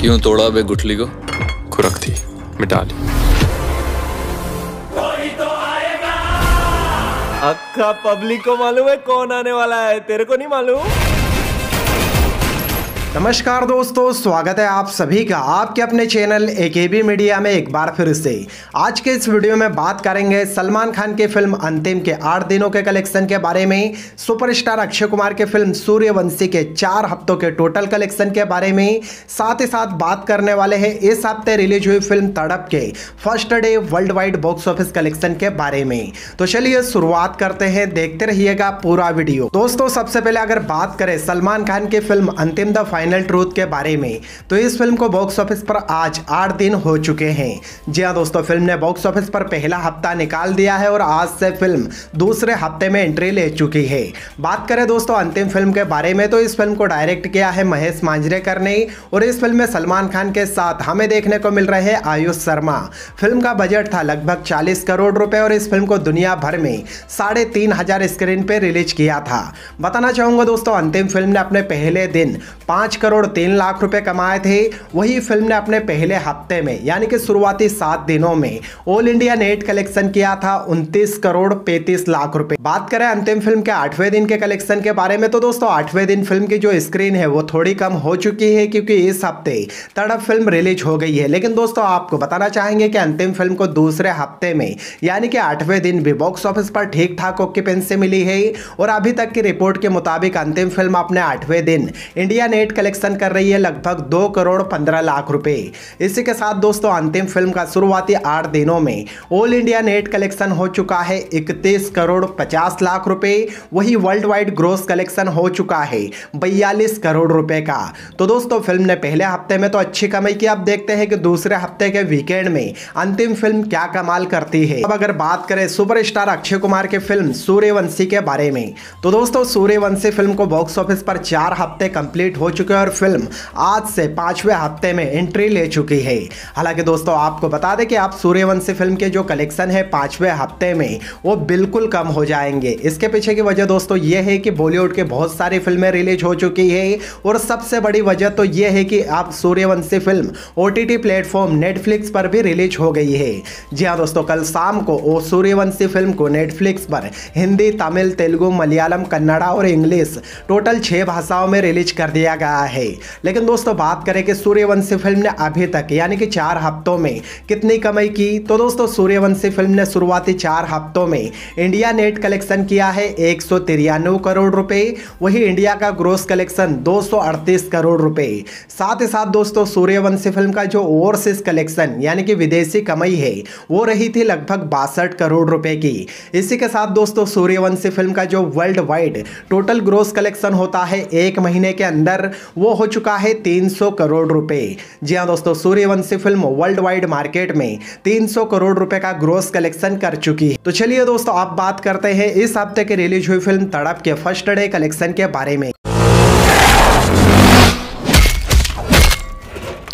क्यों तोड़ा बे गुठली को? खुरक थी मिटा ली। अक्का पब्लिक को मालूम है कौन आने वाला है? तेरे को नहीं मालूम? नमस्कार दोस्तों, स्वागत है आप सभी का आपके अपने चैनल ए बी मीडिया में एक बार फिर से। आज के इस वीडियो में बात करेंगे सलमान खान की फ़िल्म अंतिम के आठ दिनों के कलेक्शन के बारे में, सुपरस्टार अक्षय कुमार की फ़िल्म सूर्यवंशी के चार हफ्तों के टोटल कलेक्शन के बारे में, साथ ही साथ बात करने वाले हैं इस हफ़्ते रिलीज़ हुई फ़िल्म तड़प के first day worldwide box office collection के बारे में। तो चलिए शुरुआत करते हैं, देखते रहिएगा पूरा वीडियो। दोस्तों, सबसे पहले अगर बात करें सलमान खान की फ़िल्म अंतिम द फाइनल ट्रूथ के बारे में। तो इस फ़िल्म को बॉक्स ऑफ़िस पर आज आठ दिन हो चुके हैं। जी हाँ दोस्तों फ़िल्म ने बॉक्स ऑफ़िस पर पहला हफ़्ता निकाल दिया है और आज से फ़िल्म दूसरे हफ़्ते में एंट्री ले चुकी है। बात करें दोस्तों अंतिम फ़िल्म के बारे में तो इस फ़िल्म को डायरेक्ट किया है महेश मांजरेकर ने और इस फ़िल्म में सलमान खान के साथ हमें देखने को मिल रहे हैं आयुष शर्मा। फ़िल्म का बजट था लगभग चालीस करोड़ रुपए और इस फ़िल्म को दुनिया भर में साढ़े तीन हज़ार स्क्रीन पर रिलीज़ किया था। बताना चाहूँगा दोस्तों, अंतिम फ़िल्म ने अपने पहले दिन पाँच पाँच करोड़ तीन लाख रुपए कमाए थे। वही फ़िल्म ने अपने पहले हफ़्ते में, यानी कि शुरुआती सात दिनों में ऑल इंडिया नेट कलेक्शन किया था, उनतीस करोड़ पैंतीस लाख रुपए। बात करें अंतिम फ़िल्म के आठवें दिन के कलेक्शन के बारे में तो दोस्तों, आठवें दिन फ़िल्म की जो स्क्रीन है, वो थोड़ी कम हो चुकी है, क्योंकि इस हफ़्ते तड़प फ़िल्म रिलीज़ हो गई है। लेकिन दोस्तों, आपको बताना चाहेंगे कि अंतिम फ़िल्म को दूसरे हफ़्ते में, यानी कि आठवें दिन भी बॉक्स ऑफ़िस पर ठीक ठाक ऑक्यूपेंसी मिली है, और अभी तक की रिपोर्ट के मुताबिक अंतिम फ़िल्म अपने आठवें दिन इंडिया नेट कलेक्शन कर रही है लगभग दो करोड़ पंद्रह लाख रुपए। इसी के साथ दोस्तों, अंतिम फ़िल्म का शुरुआती आठ दिनों में ऑल इंडिया नेट कलेक्शन हो चुका है इकतीस करोड़ पचास लाख रुपए। वही वर्ल्ड वाइड ग्रोस कलेक्शन हो चुका है बयालीस करोड़ रुपए का। तो दोस्तों, फ़िल्म ने पहले हफ़्ते में तो अच्छी कमाई की। अब देखते हैं कि दूसरे हफ़्ते के वीकेंड में अंतिम फ़िल्म क्या कमाल करती है। अब अगर बात करें सुपरस्टार अक्षय कुमार की फ़िल्म सूर्यवंशी के बारे में तो दोस्तों, सूर्यवंशी फ़िल्म को बॉक्स ऑफ़िस पर चार हफ़्ते कंप्लीट हो चुके हैं और फ़िल्म आज से पाँचवें हफ़्ते में एंट्री ले चुकी है। हालाँकि दोस्तों, आपको बता दें कि आप सूर्यवंशी फ़िल्म के जो कलेक्शन है पाँचवें हफ़्ते में, वो बिल्कुल कम हो जाएँगे। इसके पीछे की वजह दोस्तों, ये है कि बॉलीवुड के बहुत सारी फ़िल्में रिलीज़ हो चुकी है और सबसे बड़ी वजह तो ये है कि आप Sooryavanshi film O T platform Netflix पर भी रिलीज़ हो गई है। जी हाँ दोस्तों, कल शाम को वो सूर्यवंशी फ़िल्म को नेटफ्लिक्स पर हिंदी, तमिल, तेलुगु, मलयालम, कन्नड़ा और इंग्लिश टोटल छह भाषाओं में रिलीज़ कर दिया गया है। लेकिन दोस्तों, बात करें कि सूर्यवंशी फ़िल्म ने अभी तक, यानी कि चार हफ्तों में, कितनी कमाई की? तो दोस्तों, सूर्यवंशी फ़िल्म ने शुरुआती चार हफ्तों में इंडिया नेट कलेक्शन किया है एक करोड़ रुपए, वही इंडिया का ग्रोस कलेक्शन दो सौ अड़तीस करोड़ रुपए। साथ ही साथ दोस्तों, सूर्यवंशी फ़िल्म का जो ओवरसीज कलेक्शन, यानी कि विदेशी कमाई है, वो रही थी लगभग बासठ करोड़ रुपए की। इसी के साथ दोस्तों, सूर्यवंशी फ़िल्म का जो world wide total gross collection होता है, एक महीने के अंदर वो हो चुका है 300 करोड़ रुपए। जी हाँ दोस्तों, Sooryavanshi film world wide market में 300 करोड़ रुपए का ग्रोस कलेक्शन कर चुकी है। तो चलिए दोस्तों आप बात करते हैं इस हफ़्ते के रिलीज़ हुई फ़िल्म तड़प के फ़र्स्ट डे कलेक्शन के बारे में।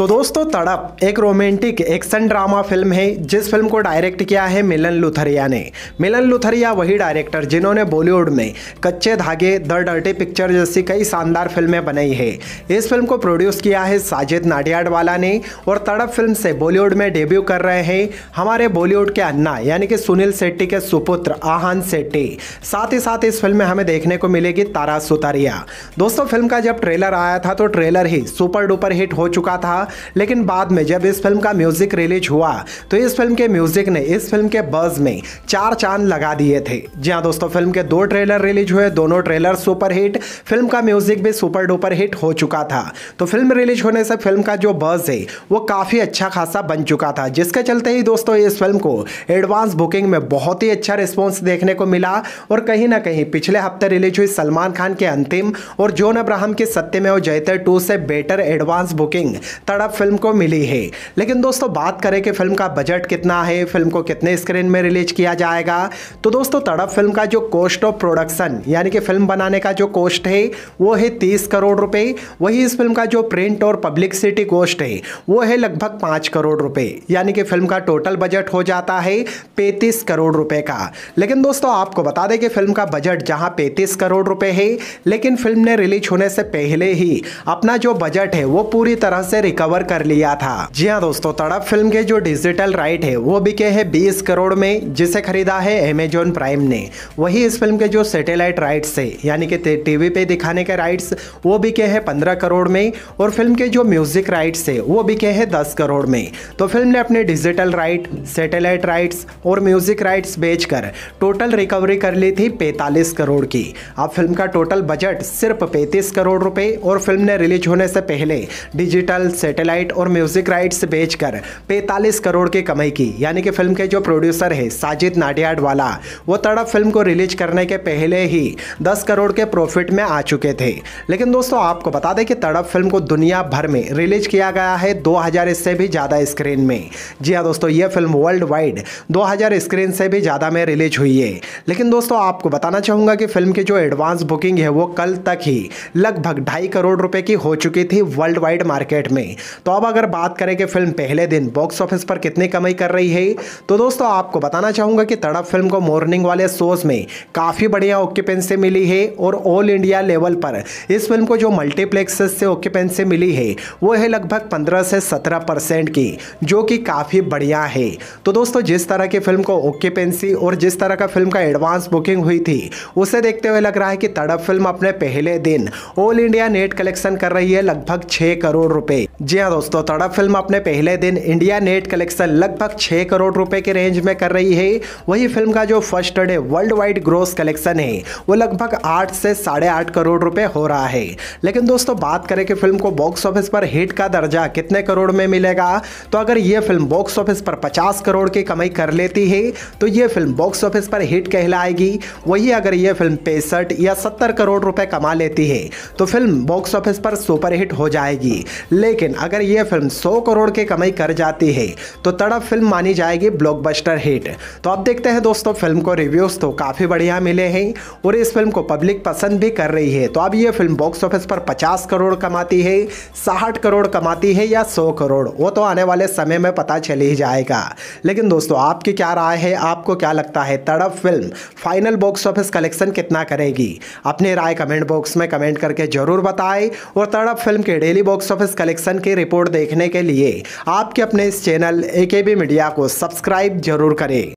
तो दोस्तों, तड़प एक रोमांटिक एक्शन ड्रामा फ़िल्म है, जिस फ़िल्म को डायरेक्ट किया है मिलन लुथरिया ने। मिलन लुथरिया वही डायरेक्टर जिन्होंने बॉलीवुड में कच्चे धागे, द डर्टी पिक्चर जैसी कई शानदार फ़िल्में बनाई है। इस फ़िल्म को प्रोड्यूस किया है साजिद नाडियाडवाला ने और तड़प फ़िल्म से बॉलीवुड में डेब्यू कर रहे हैं हमारे बॉलीवुड के अन्ना, यानी कि सुनील शेट्टी के सुपुत्र आहान शेट्टी। साथ ही साथ इस फ़िल्म में हमें देखने को मिलेगी तारा सुतारिया। दोस्तों, फ़िल्म का जब ट्रेलर आया था तो ट्रेलर ही सुपर डुपर हिट हो चुका था। लेकिन बाद में जब इस फ़िल्म का म्यूज़िक रिलीज़ हुआ तो इस फ़िल्म के म्यूज़िक ने इस फ़िल्म के बज में चार चाँद लगा दिए थे। जी हाँ दोस्तों, फ़िल्म के दो ट्रेलर रिलीज़ हुए, दोनों ट्रेलर सुपर हिट। फ़िल्म का म्यूज़िक भी सुपर डुपर हिट हो चुका था। तो फ़िल्म रिलीज़ होने से फ़िल्म का जो बज है, वो काफ़ी अच्छा खासा बन चुका था। जिसके चलते ही दोस्तों, इस फ़िल्म को एडवांस बुकिंग में बहुत ही अच्छा रिस्पॉन्स देखने को मिला और कहीं ना कहीं पिछले हफ़्ते रिलीज़ हुई सलमान खान के अंतिम और जोन अब्राहम के सत्य में जयते टू से better advance booking Tadap film को मिली है। लेकिन दोस्तों, बात करें कि फ़िल्म का बजट कितना है, फ़िल्म को कितने स्क्रीन में रिलीज़ किया जाएगा तो दोस्तों, तड़प फ़िल्म का जो कॉस्ट ऑफ़ प्रोडक्शन यानी कि फ़िल्म बनाने का जो कॉस्ट है, वो है तीस करोड़ रुपए। वही इस फ़िल्म का जो प्रिंट और पब्लिकसिटी कॉस्ट है, वो है लगभग पाँच करोड़ रुपए। यानी कि फ़िल्म का टोटल बजट हो जाता है पैंतीस करोड़ रुपए का। लेकिन दोस्तों, आपको बता दें कि फ़िल्म का बजट जहाँ पैंतीस करोड़ रुपए है, लेकिन फ़िल्म ने रिलीज़ होने से पहले ही अपना जो बजट है, वो पूरी तरह से रिकवर रिकवर कर लिया था। जी हाँ दोस्तों, तड़प फ़िल्म के जो डिजिटल राइट है, वो बिके है 20 करोड़ में, जिसे खरीदा है अमेजोन प्राइम ने। वही इस फ़िल्म के जो सैटेलाइट राइट्स है, यानी कि टीवी पे दिखाने के राइट्स वो बिके हैं पंद्रह करोड़ में, और फ़िल्म के जो म्यूज़िक राइट्स है, वो बिके हैं दस करोड़ में। तो फ़िल्म ने अपने डिजिटल राइट सैटेलाइट राइट्स और म्यूज़िक राइट्स बेचकर टोटल रिकवरी कर ली थी पैंतालीस करोड़ की। अब फ़िल्म का टोटल बजट सिर्फ़ पैंतीस करोड़ रुपए, और फ़िल्म ने रिलीज़ होने से पहले डिजिटल सैटेलाइट और म्यूज़िक राइट्स बेचकर पैंतालीस करोड़ की कमाई की। यानी कि फ़िल्म के जो प्रोड्यूसर है, साजिद नाडियाड वाला वो तड़प फ़िल्म को रिलीज़ करने के पहले ही दस करोड़ के प्रॉफिट में आ चुके थे। लेकिन दोस्तों, आपको बता दें कि तड़प फ़िल्म को दुनिया भर में रिलीज़ किया गया है 2000 इससे भी ज़्यादा स्क्रीन में। जी हाँ दोस्तों, ये फ़िल्म वर्ल्ड वाइड 2000 स्क्रीन से भी ज़्यादा में रिलीज़ हुई है। लेकिन दोस्तों, आपको बताना चाहूँगा कि फ़िल्म की जो एडवांस बुकिंग है, वो कल तक ही लगभग ढाई करोड़ रुपए की हो चुकी थी वर्ल्ड वाइड मार्केट में। तो अब अगर बात करें कि फ़िल्म पहले दिन बॉक्स ऑफ़िस पर कितनी कमाई कर रही है तो दोस्तों आपको बताना चाहूँगा कि तड़प फ़िल्म को मॉर्निंग वाले शोज़ में काफ़ी बढ़िया ऑक्यूपेंसी मिली है और ऑल इंडिया लेवल पर इस फ़िल्म को जो मल्टीप्लेक्स से ऑक्यूपेंसी मिली है, वो है लगभग 15 से 17 परसेंट की, जो कि काफ़ी बढ़िया है। तो दोस्तों जिस तरह की फ़िल्म को ऑक्यूपेंसी और जिस तरह का फ़िल्म का एडवांस बुकिंग हुई थी, उसे देखते हुए लग रहा है कि तड़प फ़िल्म अपने पहले दिन ऑल इंडिया नेट कलेक्शन कर रही है लगभग छः करोड़ रुपए। जी हाँ दोस्तों, तड़प फ़िल्म अपने पहले दिन इंडिया नेट कलेक्शन लगभग छः करोड़ रुपए के रेंज में कर रही है। वही फ़िल्म का जो first day world wide gross collection है, वो लगभग आठ से साढ़े आठ करोड़ रुपए हो रहा है। लेकिन दोस्तों, बात करें कि फ़िल्म को बॉक्स ऑफ़िस पर हिट का दर्जा कितने करोड़ में मिलेगा? तो अगर ये फ़िल्म बॉक्स ऑफ़िस पर 50 करोड़ की कमाई कर लेती है तो ये फ़िल्म बॉक्स ऑफ़िस पर हिट कहलाएगी। वही अगर ये फ़िल्म पैंसठ या 70 करोड़ रुपये कमा लेती है तो फ़िल्म बॉक्स ऑफ़िस पर सुपर हिट हो जाएगी। लेकिन अगर ये फ़िल्म 100 करोड़ की कमाई कर जाती है तो तड़प फ़िल्म मानी जाएगी ब्लॉकबस्टर हिट तो अब देखते हैं दोस्तों, फ़िल्म को रिव्यूज़ तो काफ़ी बढ़िया मिले हैं और इस फ़िल्म को पब्लिक पसंद भी कर रही है। तो अब ये फ़िल्म बॉक्स ऑफ़िस पर 50 करोड़ कमाती है, साठ करोड़ कमाती है या सौ करोड़, वो तो आने वाले समय में पता चल ही जाएगा। लेकिन दोस्तों, आपकी क्या राय है? आपको क्या लगता है, Tadap film final box office collection कितना करेगी? अपनी राय कमेंट बॉक्स में कमेंट करके ज़रूर बताएँ और तड़प फ़िल्म के डेली बॉक्स ऑफ़िस कलेक्शन की रिपोर्ट देखने के लिए आपके अपने इस चैनल एकेबी मीडिया को सब्सक्राइब ज़रूर करें।